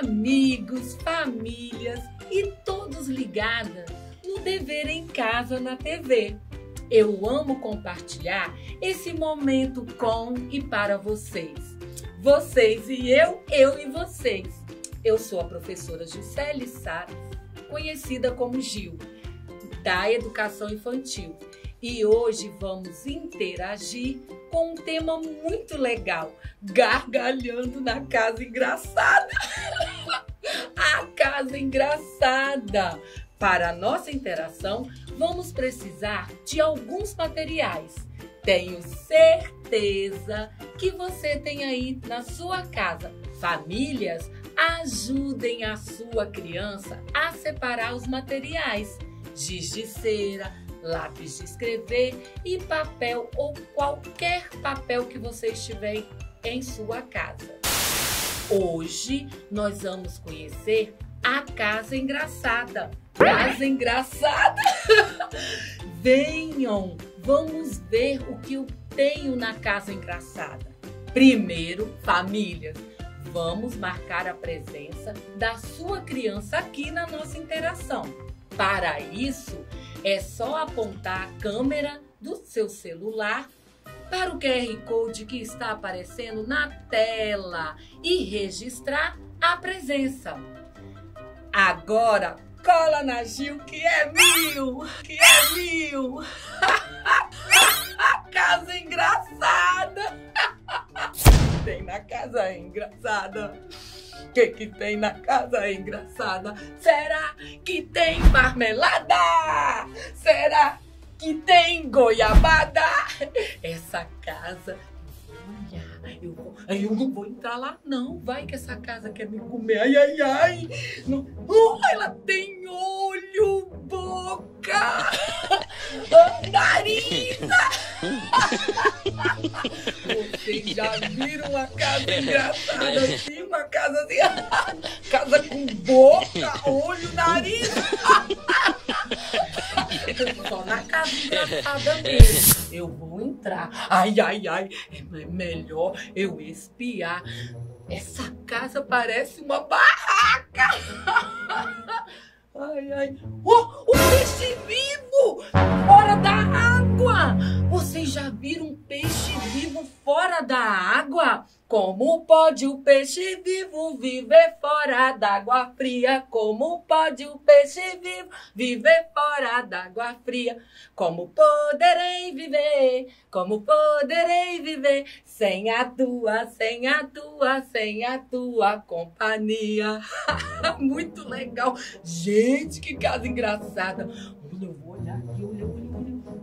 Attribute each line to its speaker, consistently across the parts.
Speaker 1: Amigos, famílias e todos ligados no Dever em Casa na TV. Eu amo compartilhar esse momento com e para vocês. Vocês e eu, eu e vocês. Eu sou a professora Gisele Salles, conhecida como Gil, da Educação Infantil. E hoje vamos interagir com um tema muito legal: gargalhando na casa engraçada. a casa engraçada. Para a nossa interação, vamos precisar de alguns materiais. Tenho certeza que você tem aí na sua casa. Famílias, ajudem a sua criança a separar os materiais: giz de cera, lápis de escrever e papel ou qualquer papel que você estiver em sua casa. Hoje nós vamos conhecer a Casa Engraçada. Casa Engraçada! Venham, vamos ver o que eu tenho na Casa Engraçada. Primeiro, famílias, vamos marcar a presença da sua criança aqui na nossa interação. Para isso, é só apontar a câmera do seu celular para o QR Code que está aparecendo na tela e registrar a presença. Agora, cola na Gil que é mil, que é mil. casa engraçada. tem na casa engraçada? O que que tem na casa engraçada? Será que tem marmelada? Será que tem goiabada. Essa casa, vou, eu não vou entrar lá, não. Vai que essa casa quer me comer. Ai, ai, ai. Não, oh, ela tem olho, boca, nariz. Vocês já viram uma casa engraçada assim? Uma casa assim, casa com boca, olho, nariz. Só na casa engraçada mesmo. Eu vou entrar. Ai, ai, ai. É melhor eu espiar. Essa casa parece uma barraca. Ai, ai. Pode o peixe vivo viver fora d'água fria? Como pode o peixe vivo viver fora d'água fria? Como poderei viver? Como poderei viver sem a tua, sem a tua, sem a tua companhia? Muito legal. Gente, que casa engraçada. Olha, eu vou olhar aqui, olha, olha,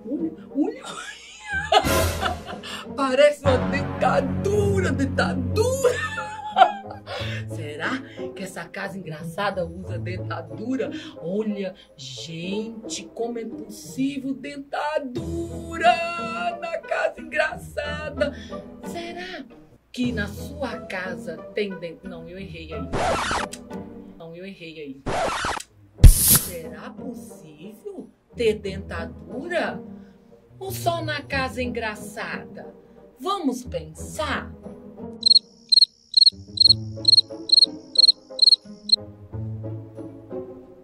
Speaker 1: olha, olha, olha. Parece uma dentadura, dentadura. Será que essa casa engraçada usa dentadura? Olha, gente, como é possível dentadura na casa engraçada? Será que na sua casa tem dentadura? Não, eu errei aí. Não, eu errei aí. Será possível ter dentadura? Ou só na casa engraçada? Vamos pensar?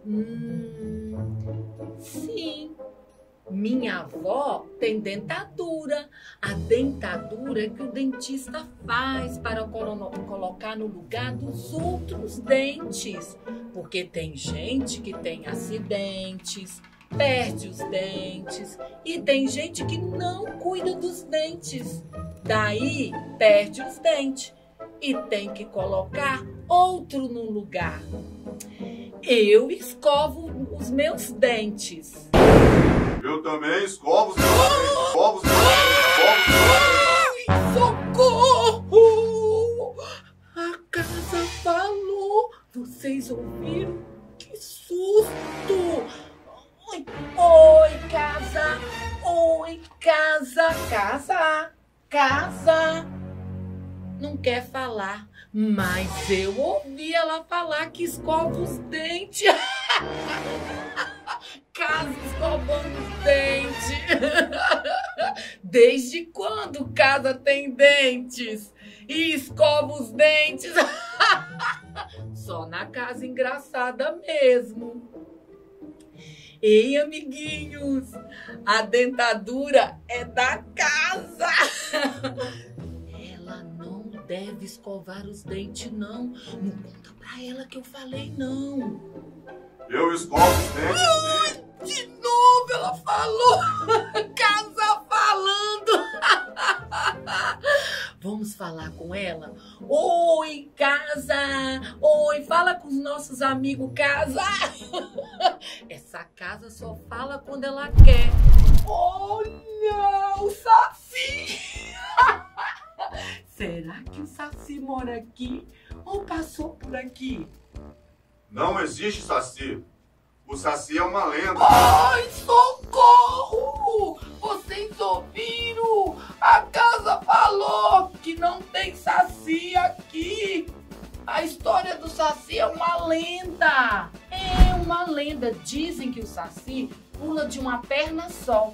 Speaker 1: Hum, sim. Minha avó tem dentadura. A dentadura é que o dentista faz para colocar no lugar dos outros dentes. Porque tem gente que tem acidentes, perde os dentes e tem gente que não cuida dos dentes. Daí perde os dentes e tem que colocar outro no lugar. Eu escovo os meus dentes.
Speaker 2: Eu também escovo os meus dentes. Escovo os meus dentes.
Speaker 1: Socorro! A casa falou. Vocês ouviram? Que susto! Oi, oi, casa! Oi, casa! Casa! Casa! não quer falar. Mas eu ouvi ela falar que escova os dentes. Casa escovando os dentes. Desde quando casa tem dentes? E escova os dentes? Só na casa engraçada mesmo. Ei, amiguinhos, a dentadura é da casa. Ela não deve escovar os dentes, não. Não conta pra ela que eu falei, não.
Speaker 2: Eu escovo os dentes, sim.
Speaker 1: De novo ela falou! Casa Vamos falar com ela? Oi, casa! Oi, fala com os nossos amigos, casa! Essa casa só fala quando ela quer. Olha, o Saci! Será que o Saci mora aqui ou passou por aqui?
Speaker 2: Não existe Saci. O Saci é uma lenda.
Speaker 1: Ai, socorro! Vocês ouviram? A casa falou que não tem saci aqui. A história do saci é uma lenda. É uma lenda. Dizem que o saci pula de uma perna só.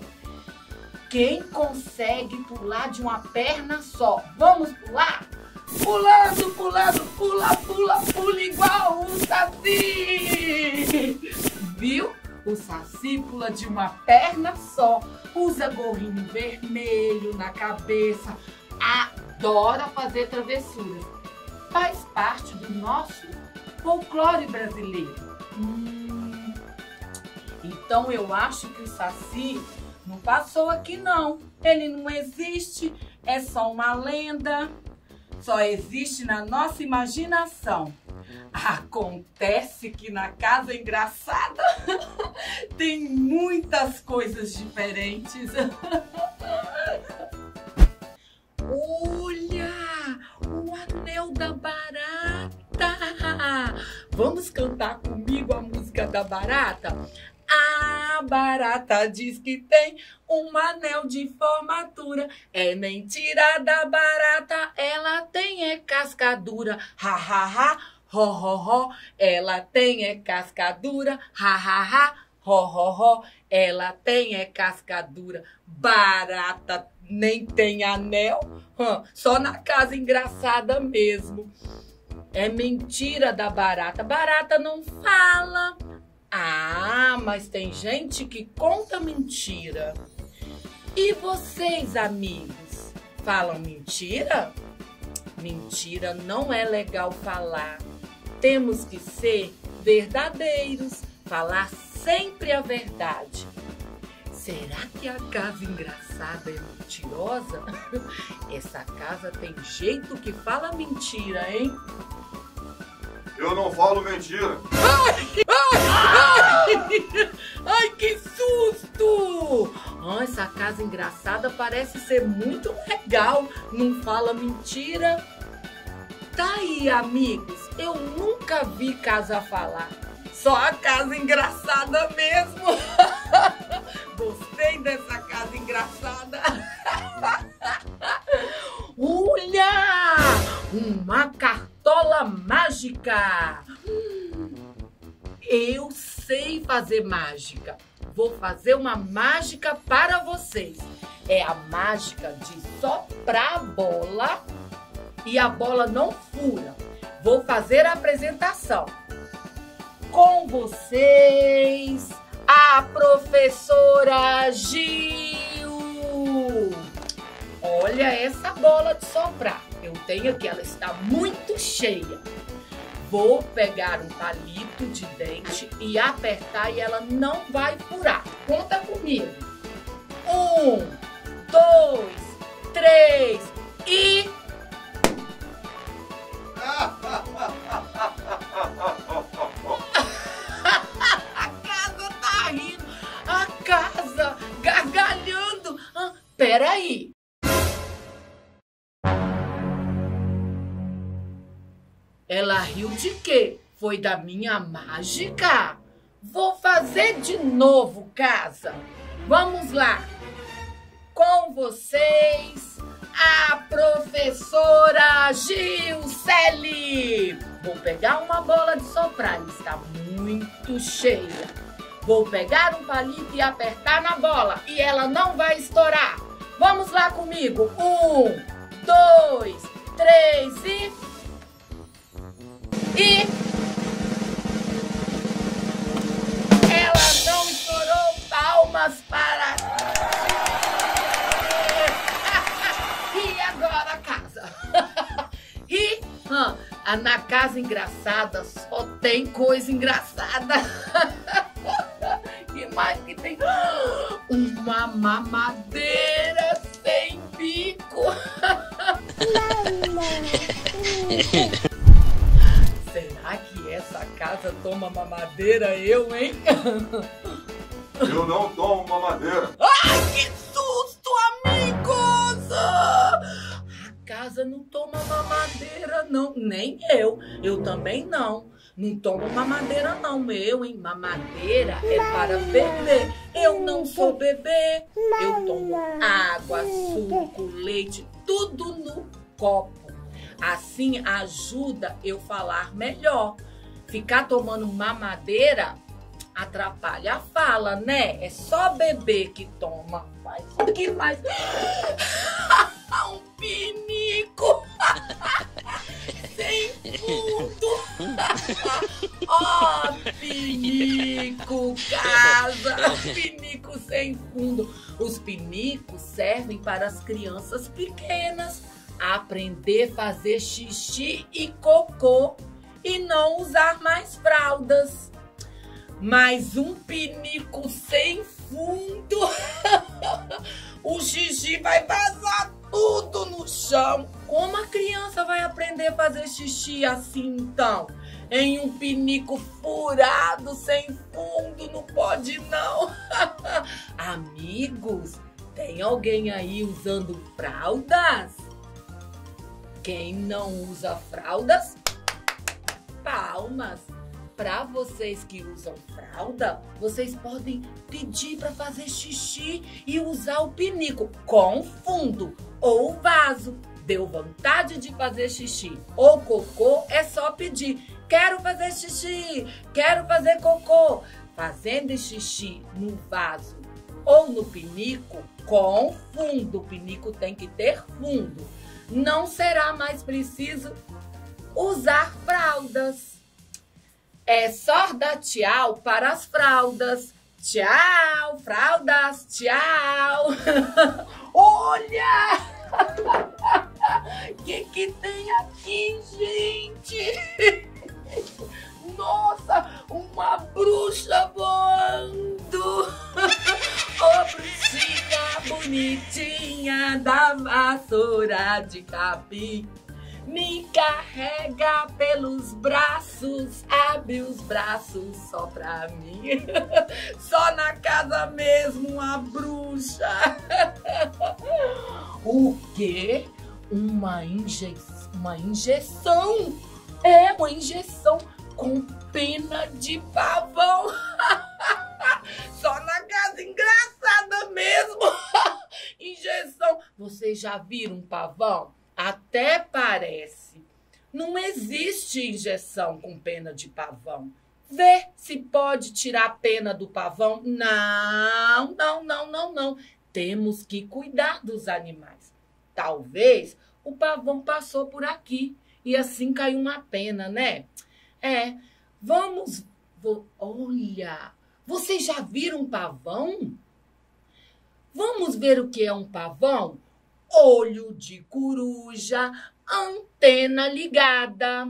Speaker 1: Quem consegue pular de uma perna só? Vamos pular? Pulando, pulando, pula, pula, pula igual o saci. Viu? O Saci pula de uma perna só, usa gorrinho vermelho na cabeça, adora fazer travessuras. Faz parte do nosso folclore brasileiro. Hum, então eu acho que o Saci não passou aqui não. Ele não existe, é só uma lenda. Só existe na nossa imaginação. Acontece que na casa engraçada tem muitas coisas diferentes. Olha, o anel da barata. Vamos cantar comigo a música da barata? A barata diz que tem um anel de formatura. É mentira da barata, ela tem é cascadura. Ha ha ha, ho ho ho. Ela tem é cascadura. Ha ha ha, ho ho ho. Ela tem é cascadura. Barata nem tem anel. Só na casa engraçada mesmo. É mentira da barata. Barata não fala. Ah, mas tem gente que conta mentira. E vocês, amigos, falam mentira? Mentira não é legal falar. Temos que ser verdadeiros, falar sempre a verdade. Será que a casa engraçada é mentirosa? Essa casa tem jeito que fala mentira, hein?
Speaker 2: Eu não falo mentira.
Speaker 1: Ai, ai, ai, ai, que susto! Ah, essa casa engraçada parece ser muito legal. Não fala mentira. Tá aí, amigos. Eu nunca vi casa falar. Só a casa engraçada mesmo. Gostei dessa casa engraçada. Olha! Uma cartola mágica! Eu sei fazer mágica. Vou fazer uma mágica para vocês. É a mágica de soprar a bola e a bola não fura. Vou fazer a apresentação. Com vocês, a professora Gil. Olha essa bola de soprar. Eu tenho aqui, ela está muito cheia. Vou pegar um palito de dente e apertar e ela não vai furar. Conta comigo. Um, dois, três e. peraí. Ela riu de quê? Foi da minha mágica? Vou fazer de novo, casa. Vamos lá. Com vocês, a professora Gilcele! Vou pegar uma bola de soprar, está muito cheia. Vou pegar um palito e apertar na bola e ela não vai estourar. Vamos lá comigo. Um, dois, três e. E. Ela não estourou palmas para. e agora a casa. e. na casa engraçada só tem coisa engraçada. e mais que tem uma mamadeira Será que essa casa toma mamadeira, eu, hein?
Speaker 2: Eu não tomo mamadeira.
Speaker 1: Ai, que susto, amigos! A casa não toma mamadeira, não. Nem eu. Eu também não. Não tomo mamadeira, não. Eu, hein? Mamadeira é para beber. Eu não sou bebê. Eu tomo água, suco, leite, tudo no copo. Assim ajuda eu falar melhor. Ficar tomando mamadeira atrapalha a fala, né? É só bebê que toma. Faz o que mais? um pinico! Sem fundo! oh, pinico, casa! Pinico sem fundo. Os pinicos servem para as crianças pequenas aprender a fazer xixi e cocô e não usar mais fraldas. Mas um pinico sem fundo, o xixi vai vazar tudo no chão. Como a criança vai aprender a fazer xixi assim então? Em um pinico furado, sem fundo, não pode não. Amigos, tem alguém aí usando fraldas? Quem não usa fraldas, palmas. Para vocês que usam fralda, vocês podem pedir para fazer xixi e usar o pinico com fundo ou vaso. Deu vontade de fazer xixi ou cocô, é só pedir. Quero fazer xixi, quero fazer cocô. Fazendo xixi no vaso ou no pinico com fundo. O pinico tem que ter fundo não será mais preciso usar fraldas. É só dar tchau para as fraldas. Tchau, fraldas, tchau. Olha! O que, que tem aqui, gente? Nossa, uma bruxa voando! Ô, bruxinha bonitinha da vassoura de capim. Me carrega pelos braços, abre os braços só pra mim. Só na casa mesmo, a bruxa. O quê? Uma, inje... uma injeção. É, uma injeção com pena de pavão. Vocês já viram um pavão? Até parece. Não existe injeção com pena de pavão. Vê se pode tirar a pena do pavão. Não, não, não, não, não. Temos que cuidar dos animais. Talvez o pavão passou por aqui e assim caiu uma pena, né? É, vamos. Vou, olha, vocês já viram um pavão? Vamos ver o que é um pavão? Olho de coruja, antena ligada.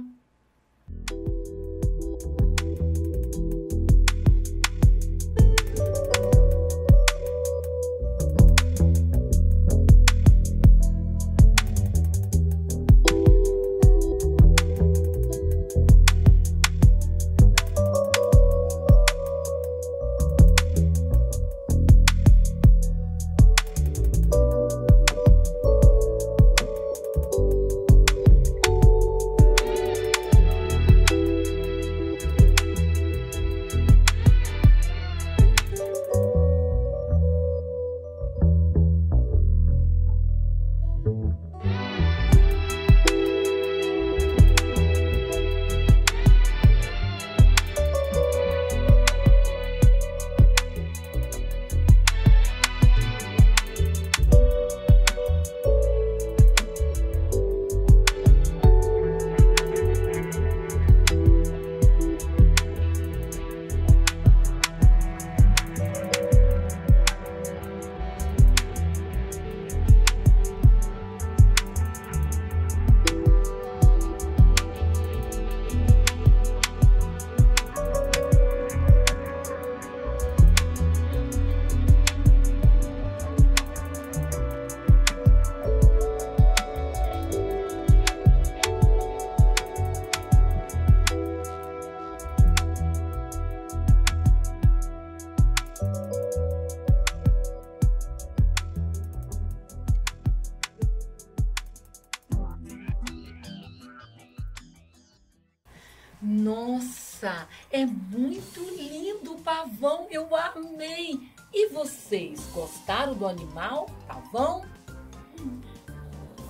Speaker 1: Animal, pavão?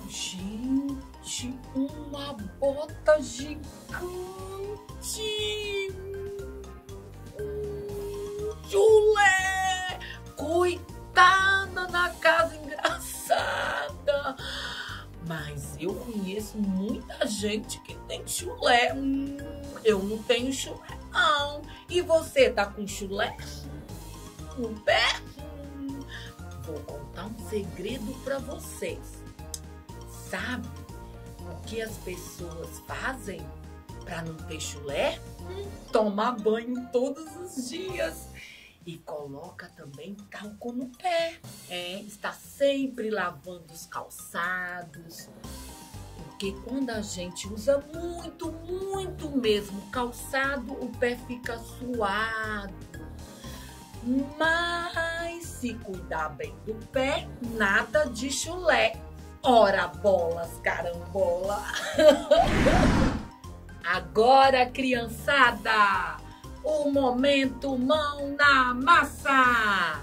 Speaker 1: Gente, uma bota gigante. Chulé! Coitada da casa engraçada. Mas eu conheço muita gente que tem chulé. Hum, eu não tenho chulé, não. E você tá com chulé no pé? Contar um segredo para vocês. Sabe o que as pessoas fazem para não ter chulé? Hum, tomar banho todos os dias e coloca também talco no pé. É, está sempre lavando os calçados. Porque quando a gente usa muito, muito mesmo calçado, o pé fica suado. Mas se cuidar bem do pé, nada de chulé. Ora bolas, carambola. Agora, criançada, o momento mão na massa.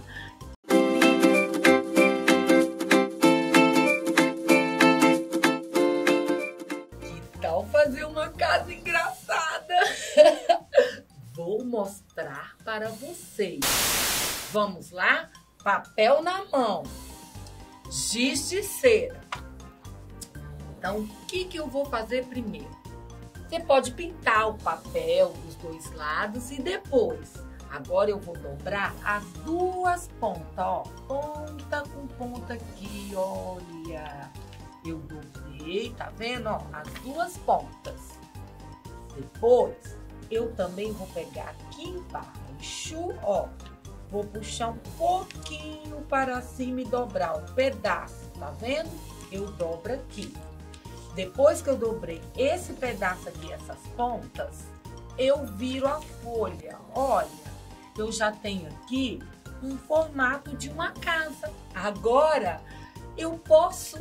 Speaker 1: Que tal fazer uma casa engraçada? Vou mostrar para vocês. Vamos lá? Papel na mão, giz de cera. Então, o que, que eu vou fazer primeiro? Você pode pintar o papel dos dois lados e depois. Agora eu vou dobrar as duas pontas, ó. Ponta com ponta aqui, olha. Eu dobrei, tá vendo, ó? As duas pontas. Depois, eu também vou pegar aqui embaixo, ó. Vou puxar um pouquinho para cima e dobrar um pedaço, tá vendo? Eu dobro aqui. Depois que eu dobrei esse pedaço aqui, essas pontas, eu viro a folha. Olha, eu já tenho aqui um formato de uma casa. Agora, eu posso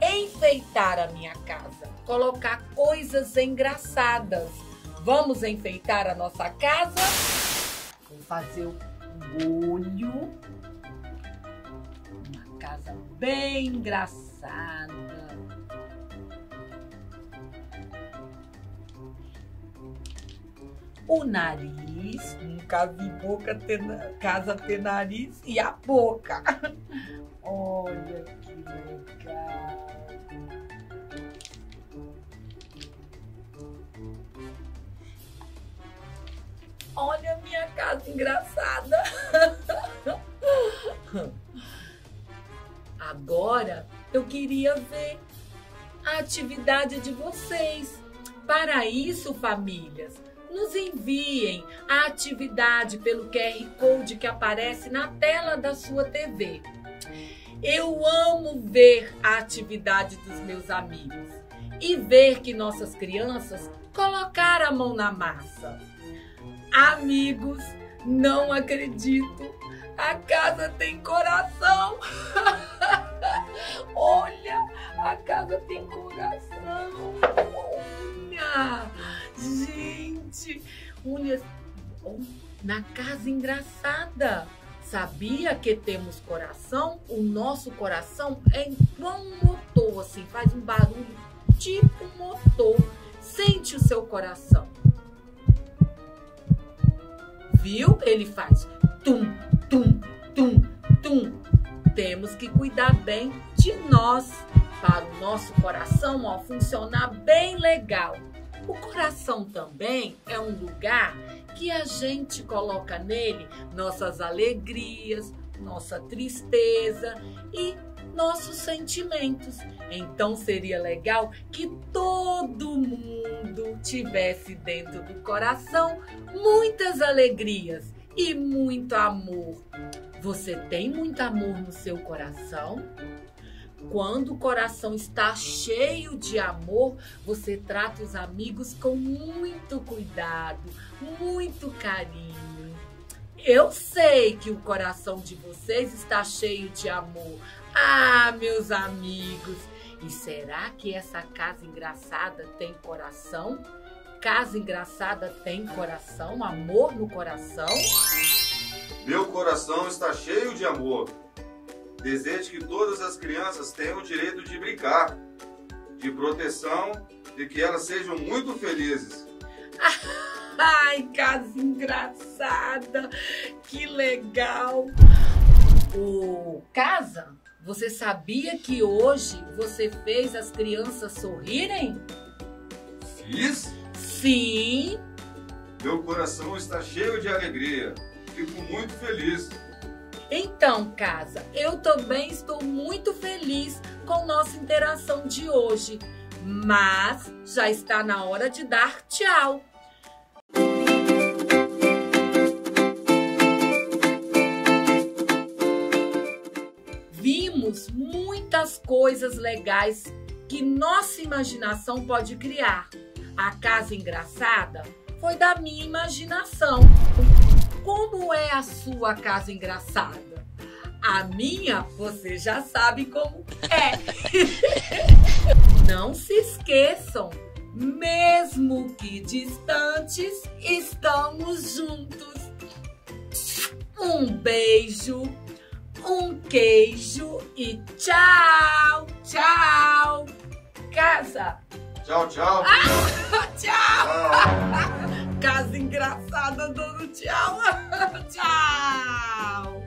Speaker 1: enfeitar a minha casa, colocar coisas engraçadas. Vamos enfeitar a nossa casa? Vou fazer um olho. Uma casa bem engraçada. o nariz, nunca vi boca ter, casa ter nariz e a boca. Olha que legal. Olha a minha casa engraçada. Agora eu queria ver a atividade de vocês. Para isso, famílias, nos enviem a atividade pelo QR Code que aparece na tela da sua TV. Eu amo ver a atividade dos meus amigos e ver que nossas crianças colocaram a mão na massa. Amigos, não acredito. A casa tem coração. Olha, a casa tem coração. Olha, gente, olha, na casa engraçada. Sabia que temos coração? O nosso coração é igual um motor, assim, faz um barulho tipo motor. Sente o seu coração. Viu? Ele faz tum, tum, tum, tum. Temos que cuidar bem de nós para o nosso coração ó, funcionar bem legal. O coração também é um lugar que a gente coloca nele nossas alegrias, nossa tristeza e nossos sentimentos. Então seria legal que todo mundo tivesse dentro do coração muitas alegrias e muito amor. Você tem muito amor no seu coração? Quando o coração está cheio de amor, você trata os amigos com muito cuidado, muito carinho. Eu sei que o coração de vocês está cheio de amor. Ah, meus amigos! E será que essa casa engraçada tem coração? casa engraçada tem coração, amor no coração?
Speaker 2: Meu coração está cheio de amor. Desejo que todas as crianças tenham o direito de brincar, de proteção e que elas sejam muito felizes.
Speaker 1: Ai, casa engraçada! Que legal! O Casa, você sabia que hoje você fez as crianças sorrirem?
Speaker 2: Fiz?
Speaker 1: Sim!
Speaker 2: Meu coração está cheio de alegria. Fico muito feliz.
Speaker 1: Então, Casa, eu também estou muito feliz com nossa interação de hoje. Mas já está na hora de dar tchau. Coisas legais que nossa imaginação pode criar. A casa engraçada foi da minha imaginação. Como é a sua casa engraçada? A minha, você já sabe como é. Não se esqueçam, mesmo que distantes, estamos juntos. Um beijo, um queijo e tchau, tchau. Casa.
Speaker 2: Tchau, tchau.
Speaker 1: Ah, tchau.
Speaker 2: Tchau.
Speaker 1: Casa engraçada dando tchau. tchau.